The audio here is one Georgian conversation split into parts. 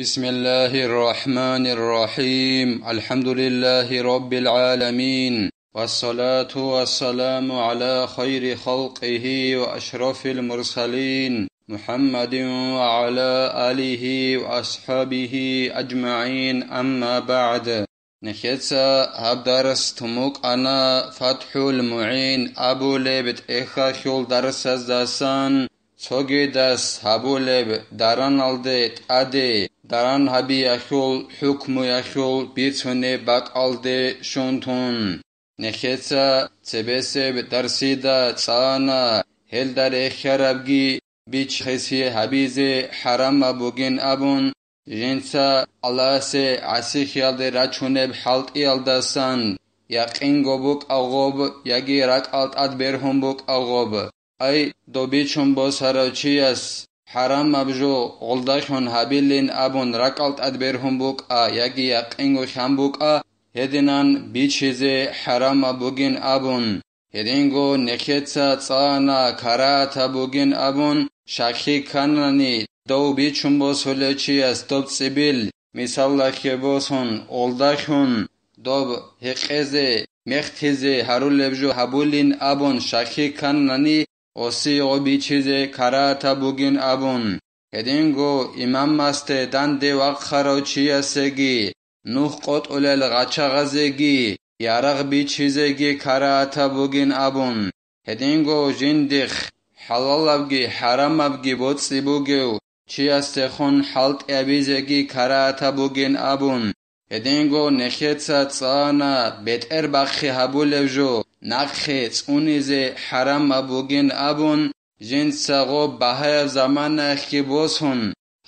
بسم الله الرحمن الرحيم. الحمد لله رب العالمين. والصلاة والسلام على خير خلقه وأشرف المرسلين محمد وعلى آله وأصحابه أجمعين. أما بعد نخيتسا هب درس تموك أنا فتح المعين. أبو لبت إخا شول درس دسان سوغي دس هبو لب دران أدي. დაրանჰაბი ახიოლ ჰუკმუ ახიოლ ბიცვნე ბატალდე შონთონ ნეხეცა ცებესე დარსიდა წაანა ჰელდარ ეხარაბგი ბიჩ ხესი ჰაბიზე ჰარამა ბუგენ აბონ ჟენცა ალასე ასი ხიალდე რაჩუნებ ჰალტი ალდასან یقین گوبک اغوب یگی رک آلت اد برهم بک اغوب ای دو بیچون با سراچی است حرام مبجو غلداشون هابيلين ابون ركالت ادبيرهم بوك ا ياغي يقينغوش هم بوك ا هدنان بيچيزي حرام بوگين ابون هدينغو نكيتسا تسانا كاراتا بوگين ابون شاخي كاناني دو بيچون بوسولچي استوب سيبيل مثال خيبوسون غلداشون دوب هقزي мехтизе ҳарулебжу ҳабулин абон шахи каннани Osio bicize karata bugün abun. Edingo imammaste dande vakharoçiyasegi. Nuh kot ulel gaçağazegi. Yarag biçizegi karata bugün abun. Edingo jindih. Halalabgi haramabgi botsi bugev. Çiyaste hun halt ebizegi karata bugün abun. ედენგო ნეხეცა წაანა ბეტერბახე ჰაბოლევჟო ნახე წუნიზე ჰარამ აბოგენ აბონ ჟენცაღო ბაჰაევ ზამანა ხიბოსონ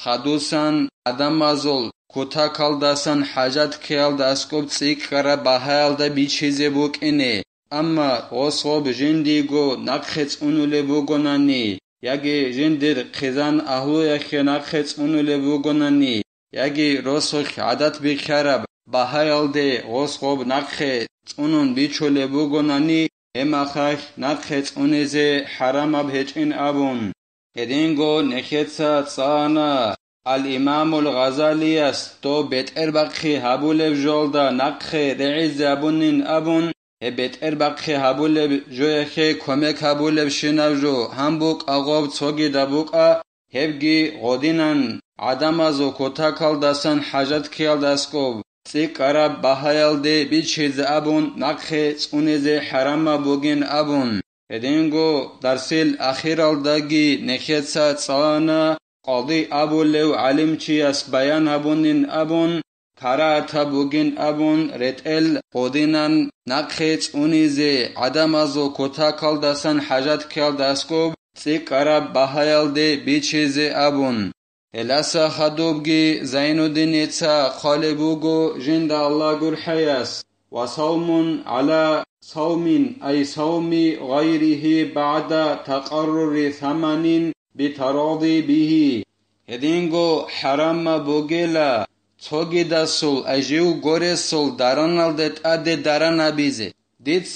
ხადუსან ადამაზოლ ქუთაკალდასან ჰაჯათ ქეალდასკობ წიკრა ბაჰაალდა ბიჩიზე ბოკენე. ამა ოსობ ჟენდიგო ნახე წუნულე ბოგონანი. იაგე ჟენდერ ხეზან აჰლო იახე ნახე წუნულე ბოგონანი. яги росох ҳадат бихараб баҳаялде ғосғоб нақхе წუნუნ ბიჩოლე ბუგონანი ემახაშ ნახე წუნეზე ჰარამა ბეჭინ აბუნ ედინგო ნეხეცა წანა ალ იმამულ ღაზალიას დო ბეტერბახი ჰაბულებ ჟოლდა ნახე რეიზე აბუნინ აბუნ ე ბეტერბახი ჰაბულებ ჟოეხე კომე ჰაბულებ შინავჟო ჰამბუკ აღობ ცოგი დაბუკა ჰებგი ღოდინან آدم از او کوتاه کل دستن حاجت کل دست کو سیک عرب بحیل دی بی چیز ابون نقخه چونه زی حرام بوگین ابون ادینگو در سیل اخیر آل داگی نخیت سا چلانا قاضی ابو لیو علم چی اس بیان ابونین ابون کارا اتا بوگین ابون ریت ال خودینان نقخه چونه زی آدم از او کوتاه کل دستن حاجت کل دست کو سیک بحیل دی بی چیز ابون الاسا خدوب گی زین و دینی الله گر حیاس و صومون علا صومین ای صومی غیره بعد تقرر ثمنین بی تراضی بیهی حرام بوگیلا چوگی دا سول اجیو گوری سول درانال دیت ادی درانا بیزی دیت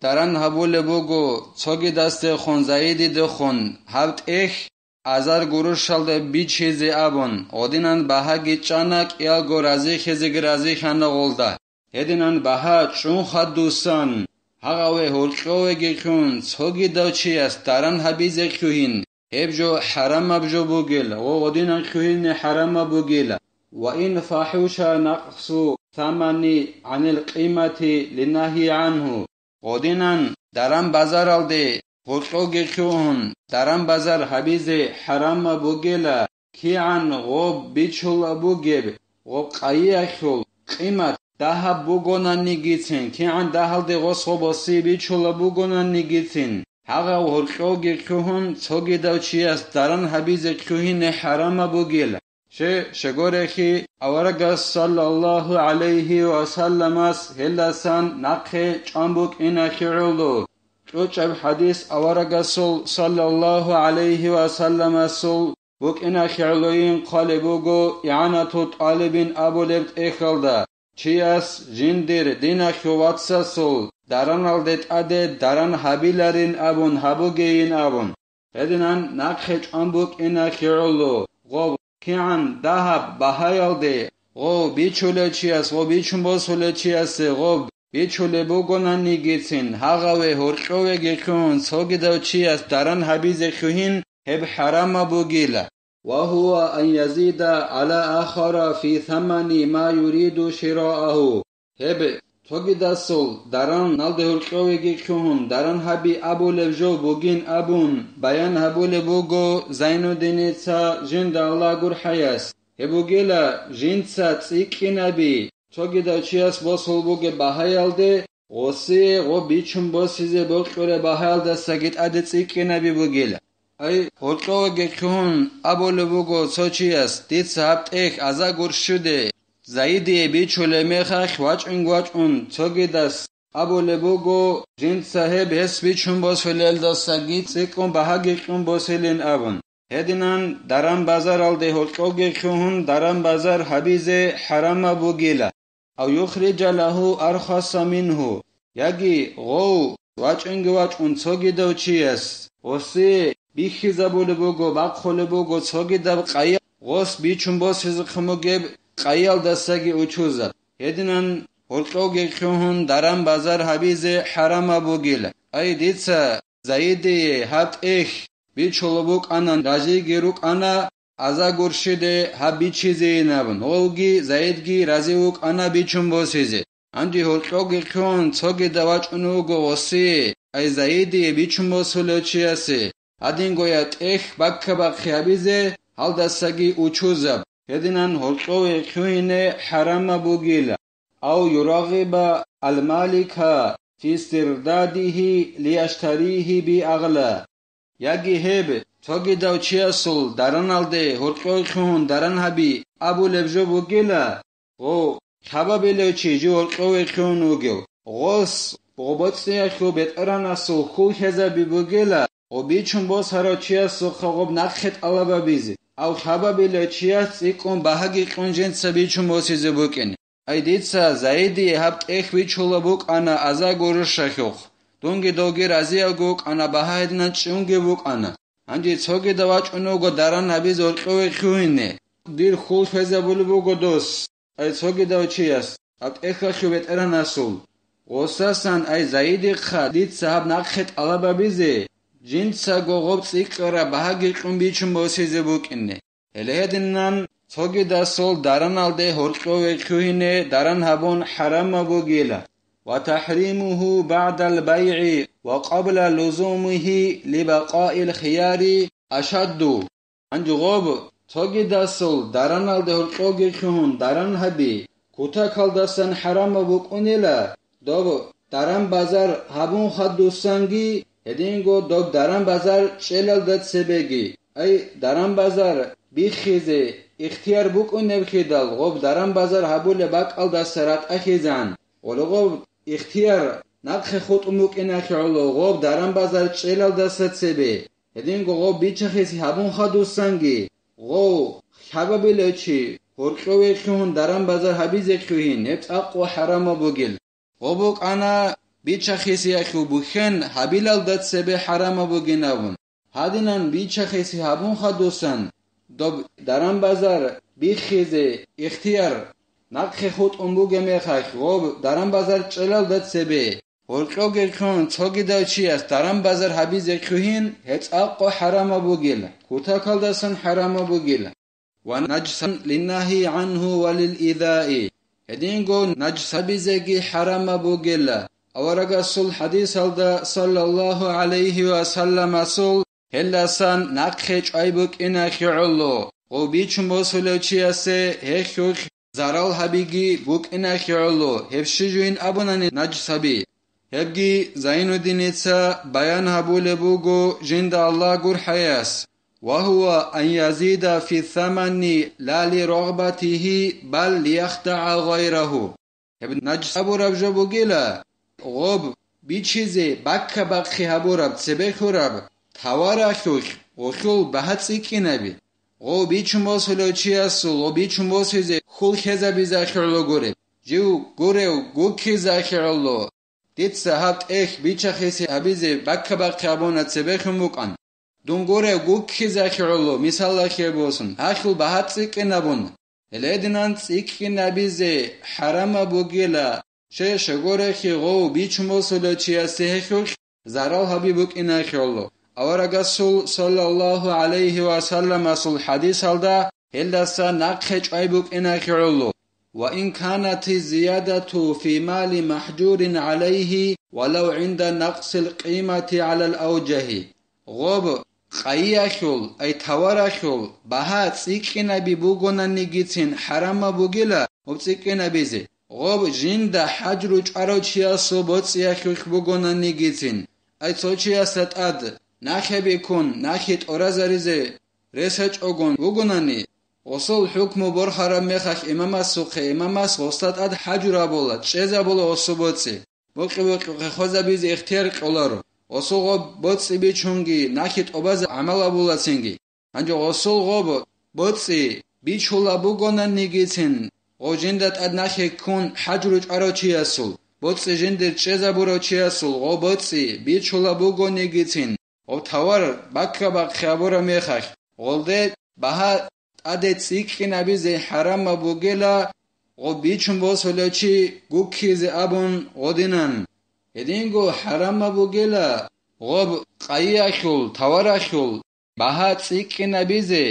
درن حبول بوگو چوگی دست خونزایی دید خون هفت ایخ азар гурушалда бичезе абон одинан баҳа гичана кия горази хези грази хана голда ҳединан баҳа чун хадусан ҳағаве ҳурқиове гихун цоги давчи аст даран ҳабизе хюҳин ҳебжо ҳарама бжо бугел о одинан хюҳине ҳарама бугела ва ин фаҳуша нақсу тhamани анил қимати линаҳи анҳу одинан даран базаралде გოკოგექუღუნ ტარამბაზარ ჰაბიზე ჰარამა ბუგელა ქიან ღობ ბიჩულა ბუგებ ღობ ყაიახულ ყიმათ დაჰა ბუგონანი გიცინ ქიან დაჰალდე ღოს ღობოსი ბიჩულა ბუგონანი გიცინ ჰაღა ორყოგექუღუნ ცოგედავჩიას დარან ჰაბიზე ქუჰინე ჰარამა ბუგელა. შე შეგორეხი ავარაგას სალალლაჰუ ალაიჰი ვასალამას ჰელასან ნახე ჭამბუკ ინახიულუ. چوچ اب حدیث اورا سل صلی الله علیه و سلم سل بوک این خیلوین قال بوگو یعنی تو طالبین ابو لبت اخل ده چی از جن دیر دین خیوات سل دران ال دیت اده حبیلرین ابون حبو گیین ابون ادنان نقخش ان بوک این خیلو غو کیان دهب بهایل ده غو بیچوله چی از غو بیچون بسوله چی ечулебогона нигицин ҳағаве ҳурқьове гекун согидавчиас даран ҳабизе хӯҳин ҳеб ҳарама бугила وهو أن يزيد على آخر في ثمن ما يريد شراءه هب тогидасул даран налдеҳурқиовеги кӯҳун даран ҳаби абулевжов бугин абун баян ҳабулебуго зайнудиница жиндалла гурҳаяс ҳебугила жинца цӀикӀинаби ჩოგიდა ჩიას მოსულბუგე ბაჰაილდე ოსი ღო ბიჩუმ ბოსიზე ბოყურე ბაჰაილდა საგიტ ადე წიკინები ბუგილა აი ოლკოვეგე ქუნ აბოლუბუგო სოჩიას დიც აპტეკ აზაგურშუდე ზაიდი ბიჩულე მეხა ხვაჭუნ გვაჭუნ ჩოგიდას აბოლებოგო ჯინ საჰებ ეს ბიჩუმ ბოსველელ და საგი წიკონ ბაჰაგი ყუნ ბოსელენ აბონ ედინან დარამ ბაზარ ალდე ჰოლკოგე ხუნ დარამ ბაზარ ჰაბიზე ჰარამა ბუგილა daram bazar habize harama bugila aw yukhrij lahu arkhasa minhu. Yagi go waching wachun chogidav chias osi bixizabule bogo baqkhole bogo chogidav qaya gos bichun bos hiz khmogeb ყაიალდასაგი უჩუზა ედინან ორყოგე ხუნ დარამ ბაზარ ჰაბიზე ჰარამა ბუგილა აი დიცა ზაიდი ჰატ ეხ ბიჩოლობუ ყანან რაჟი გერუ ყანა აზაგურშიდე ჰაბიჩიზეინავն ოლგი ზაიდგი რაზიუკ ანაბიჩუმბოსიზე ანჯი ჰორყიოგი ხიონ ცოგი დავაჭნუგო ოსი აი ზაიდი ბიჩუმბოსულოჩიასე ადინგოია ტეხ ბაქქაბა ხიაბიზე ალდასაგი უჩუზაბ. ედინან ჰორყოვი ხიინე ჰარამა ბუგილა. او يراغب المالك في استرداده ليشتريه بأغلى Яги хебе тоги дав чиасул даран алде хоркой хун даран хаби абу лебжо бугела о хаба беле чи жо хоркой хун угел гос Обоцния ху бетарана су ху хеза би бугела ობიჩუნ ბოს ჰარო ჩიას ხოღობ ნახეთ ალაბაბიზი ავ ხაბაბილე ჩიას წიკონ ბაჰაგი ყონჯენცა ბიჩუნ მოსიზე ბუკენ აი დიცა ზაიდი ჰაბ ტეხ ბიჩულა ბუკანა აზა გორშახოხ დონგი დოგი რაზია გუკანა ბაჰაიდნა ჭუნგე ბუკანა ანჯი ცოგი დავაჭუნო გო დარან აბიზ ორყოვე ხუინე. დირ ხულ ფეზაბული ბუგოდოს აი ცოგი დავჩიას აკ ეხა ხუ ვეტერანასულ ოსასან აი ზაიდი ხა დიცა ჰაბ ნახეთ ალაბაბიზე ჯინცა გოღობ წიკრა ბაჰაგი ყუმბიჩ მოსიზე ბუკინე ელედინან ცოგი დასოლ დარანალდე ჰორყოვე ხუინე დარან ჰაბონ ჰარამა ბუგილა وتحريمه بعد البيع وقبل لزومه لبقاء الخيار أشد. أنجغوب توجي داسل داران الده القوغي خون داران هبي كوتا كالدسن حرام بقونيلا دوب داران بازار هبون خدوسانجي هدينغو دوب داران بازار شلال دات سبيجي أي داران بازار بيخيزي اختيار بوك ونبخيدال غوب داران بازار هبول باك الدسرات أخيزان ولغوب ихтияр накхе хотумукенахи уло гоб дарам базар челал дасацебе эдин го бичахеси хабун хадусанги го хабабелечи горкеве хун дарам базар хабизе хуин эпс акку харама бугил. Гобук ана бичахеси аху бухен хабилал дацебе харама бугинавун. Хадинан бичахеси хабун хадусан доб дарам базар бихизе ихтияр ნახე ხოთ ომბუგე მეხახ ღობ დარან ბაზარ ჭელალ დაცებე ორყოგერ ხონ ცოგი დავჩიას დარან ბაზარ ჰაბიზე ხუհინ ჰეწაყო ჰარამა ბუგილა ქუთაკალდასან ჰარამა ბუგილა ვა ნაჯსან ლინაჰი ანჰუ ვალილ იძაი ედინგო ნაჯსაბიზეგი ჰარამა ბუგილა awaragassul hadis alda sallallahu alayhi wa sallam asul hellasan naqhe çaybuk ina заралҳабиги гукӏинахьиъулу хӏепшижуин абунани наҷсаби ҳебги заинуддинеца баян ҳабулебугу жинда аллаҳ гурҳаяс وهو أن يزيد في الثمن لا لرغبته بل ليخدع غيره ابن نجس أبو رب جبو جيلا غب بيچيزي بكا بقخي هبو رب تسبك رب توارا خيوخ بهت سيكي نبي ბიჩმოსიზე ხულ ხეზაბი ზახერლოგორე ჯუ გორეუ გოქი ზახერლო დიც საჰატ ეხ ბიჩახესი აბიზე ბაქა ბახი აბონა ცებეხმუკან Dungore gukkizakhiulu misalakhibosun. Akhul bahatsikkinabun. Eledinan tsikkinabize harama bugila. She shagoreki go bichmosulu chiyasehkhuk Аварагасул саллаллаху алейхи ва саллам асул хадис алда илдаса нақхе чайбук инахиуллу وإن كانت الزيادة في مال محجور عليه ولو عند نقص القيمة على الأوجه. غب قياخل أي توراخل بها تسيكنا ببوغنا نجيتين حرام بوغلا وبتسيكنا بيزي. غب جند حجر جارو چيا صبوت سياخيخ بوغنا نجيتين أي توچيا ستاد ნახებიქუნ ნახი ტორაზარიზე რესაჭოგონ უგონანი ოსოლ ჰუკმო ბორხარა მეხახ იმამას სუხე იმამას ოსტატად ჰაჯურაბოლა წეზაბოლა ოსობოცი მოყივოყი ხოზაბიზ ეხთიარ ყოლარო. ოსოღო ბოცი ბიჩუნგი ნახი ტობაზა ამალაბულაცინგი ანჯო ოსოლღო ბოცი ბიჩულა ბუგონა ნიგიცინ ოჯენდა ტადნახე ქონ ჰაჯრუ ჭაროჩიასულ ბოცი ჟენდერ წეზაბუროჩიასულ ო ბოცი ბიჩულა ბუგონიგიცინ ოთავარ ბაქაბა ხაბურა მეხაშ ოლდე ბაჰა ადე ციკინაბი ზე ჰარამა ბუგელა ო ბიჩუნ ბოსოლოჩი გუქიზე აბონ ოდინან ედინგო ჰარამა ბუგელა ობ ყაიაშულ თავარაშულ ბაჰა ციკინაბი ზე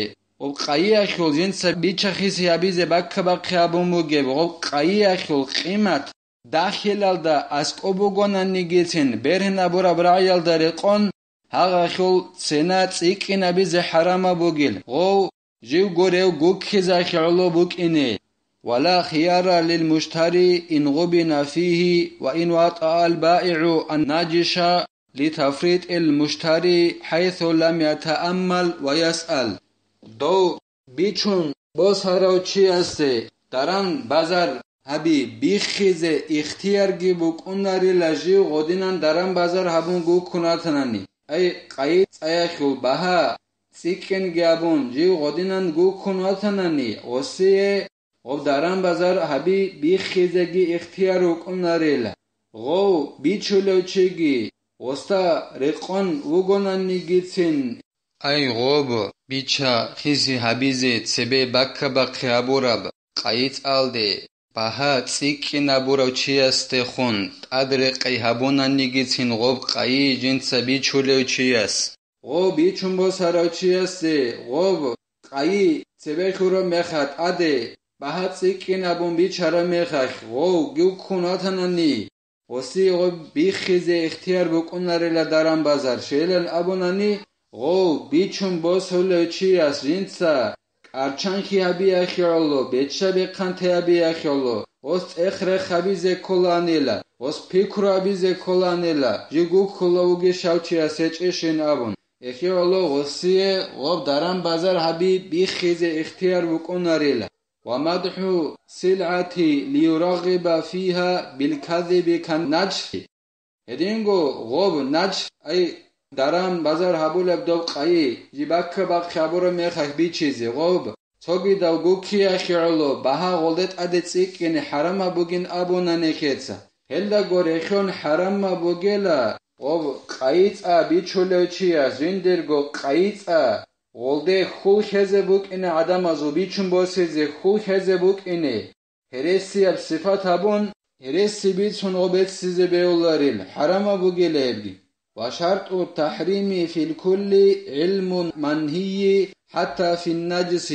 ო ყაიაშულ ჯენსა ბიჩახისი აბიზე ბაქაბა ხაბონ ბუგებ ო ყაიაშულ ყიმათ დახელალდა ასკობოგონან ნიგიცენ ბერნაბურა ბრაიალდა რეყონ ҳага хел сена цӀикӀинаби зеҳарама бугил. Гъов жив горев гукхиза хиъло букӀини ولا خيار للمشتري إن غبن فيه وإن وطأ البائع الناجش لتفريط المشتري حيث لم يتأمل ويسأل دو بيچون باز هرو چی استه даран базар ҳаби бихизе ихтиярги букуннари лажи ғодинан даран базар ҳабун гу кунатанани. აი ყაი წაიაშო ბაჰა ციკენ გაბონ ჯი ღოდინან გუ ქუნვათანანი ოსიე ობდარან ბაზარ ჰაბი ბიხიზეგი იხთიარ უკუნარელა ღო ბიჩულოჩიგი ოსტა რეყონ უგონანი გიცინ. აი ღობ ბიჩა ხიზი ჰაბიზე ცებე ბაქა ბაქე აბურაბ ყაი წალდე. ციკინა ბუროჩიასტე ხუნ ტადრე ყი ჰაბონანი გიცინ ღობ ყაი ჯინცა ბიჩულოჩიას ღო ბიჩუმბო სარაჩიასე ღო ყაი ცებეხურო მეხატ ადე ბაჰაცი კინაბუნ ბიჩარა მეხახ ღო გიუქუნათანანი ოსი ღო ბიხიზე ეხთიარ ბუკუნარელა დარან ბაზარ შეელან აბონანი ღო ბიჩუმბო სოლეჩიას რინცა არჩანხი აბიახიოლო ბეჩაბე ხანთე აბიახიოლო ოს ეხრე ხაბიზე კოლანელა ოს ფიქრაბიზე კოლანელა ჯიგუ ქოლოუგე შავჩიას ეჭეშენ აბონ ეხიოლო ღოსიე ღობ დარან ბაზარ ჰაბი ბიხიზე იხთიარ ვუკუნარელა ومدحو سلعتي ليرغب فيها بالكذب كالنجف هدينغو غوب نجف اي дарам базар ҳабулаб довкъаи ҷибаккабак хабура мехах бичизи гъоб цоги давгукия хиъулу баҳа гъолдет аде цӀикӀини хӀярама бугин абунани хеца ҳелла горехён хӀярама бугела ов кьаицӀа бичулевчия зиндиргу кьаицӀа гъолде хул хезе букӀини адамазу бичунбосизи хул хезе букӀини ҳересияб сифат хабун ҳереси бицун обецсизи беулларил хӀярама бугелеебги وشرط التحريم في الكل علم منهي حتى في النجس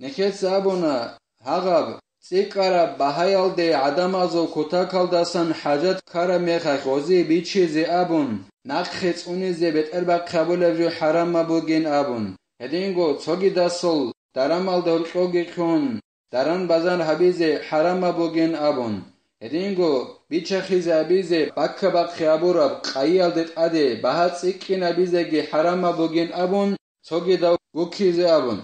نخيت سابونا هغب سيكرا بهايل دي عدم ازو كوتا كالدسن حاجت كرا ميخي خوزي بيچي زي ابون نقخيت اوني زي بيت اربق قبول افجو حرام مبوغين ابون هدينگو تسوگي دسل درم الدول قوغي خون درن بزن حبيزي حرام مبوغين ابون რინგო ბიჩახიზაბიზე ბაქქაბაქხე აბორაბ ყაიალდეთ ადე ბაჰაციკინაბიზეგი ჰარამა ბოგენ აბონ ცოგედა გუქიზე აბონ.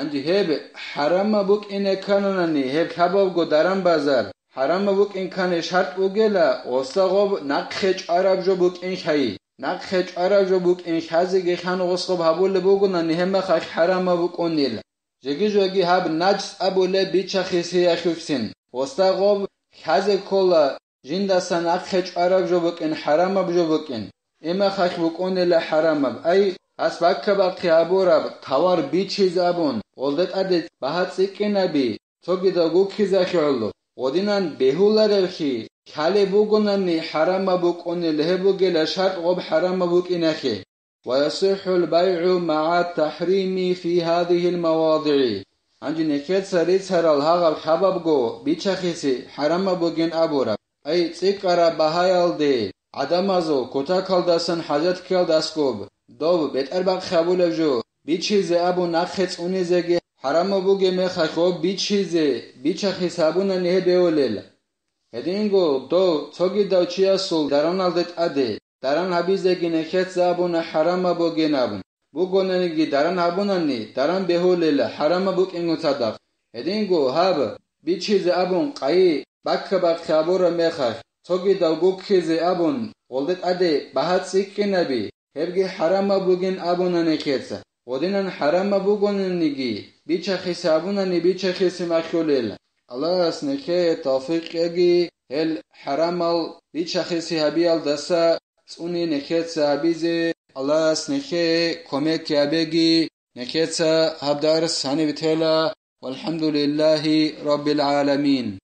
ანჯი ჰებ ჰარამა ბუკინე კანონანი ჰებ ხაბავგო დარამბაზარ. ჰარამა ბუკინ კანე შარტ უგელა ოსაღობ ნაკხე ჭარაბჯო ბუკინ ხაი. ნაკხე ჭარაბჯო ბუკინ ხაზიგი ხან ოსღობ ჰაბოლე ბოგონანი ჰემა ხა ჰარამა ბუკონილ ჟეგიჟოგი ჰაბ ნაჯს აბოლე ბიჩახიზი ახუქსინ ოსაღობ хӀязекола жиндасан ахъхе чӀараб жобакӀен хӀярамаб жобакӀен, эмахахь вукӀонела хӀярамаб, ай ас баккабахъи абораб, тавар бичиз абон, олдатӀадет багьацӀикӀенаби, цогида гукхизахиолу, одинан бехӀуларерхи, хӀяле бугунани хӀярама букӀуни лехӀебугела шарт гъоб хӀярама букӀинахи. ويصح البيع مع التحريم في هذه المواضع ანჯი ნეკეცა რიცარალ ჰაღალ ხაბაბგო ბიჩახისი ჰარამა ბუგენ აბურა აი წიკარა ბაჰაიალდე ადამაზო კოთაკალდასან ჰაჯათქალდასკობ დობ ბეტერბაყ ხაბულევჟო ბიჩიზე აბუ ნახე წუნიზეგი ჰარამობუგე მეხა ხო ბიჩიზე ბიჩახი საბუნა ნებეოლელა ედინგო დო ცოგი დავჩიასულ დარანალდე ტადე დარან აბიზეგი ნეხეთ საბუნა ჰარამობუგე ნაბუ ბუგონენიგი დარან აბუნანი დარან ბეჰოლელა ჰარამობუკინგო ცადა ედინგო ჰაბ ბიჩიზე აბუნ ყაი ბაქბა ხაბურა მეხა ცოგი დავგუქიზე აბუნ ოლდე ტადე ბაჰაციკინები ჰებგი ჰარამობუგენ აბუნანი ქეცა ოდენან ჰარამა ბუგონენიგი ბიჩა ხისაბუნანი ბიჩა ხისი მახულელა ალას ნეხე ტავფიყეგი ელ ჰარამალ ბიჩა ხისი ჰაბიალ დასა წუნი ნეხე საბიზე الله سنخي كوميك يا بيجي نكيتا هبدار السنة بتيلا والحمد لله رب العالمين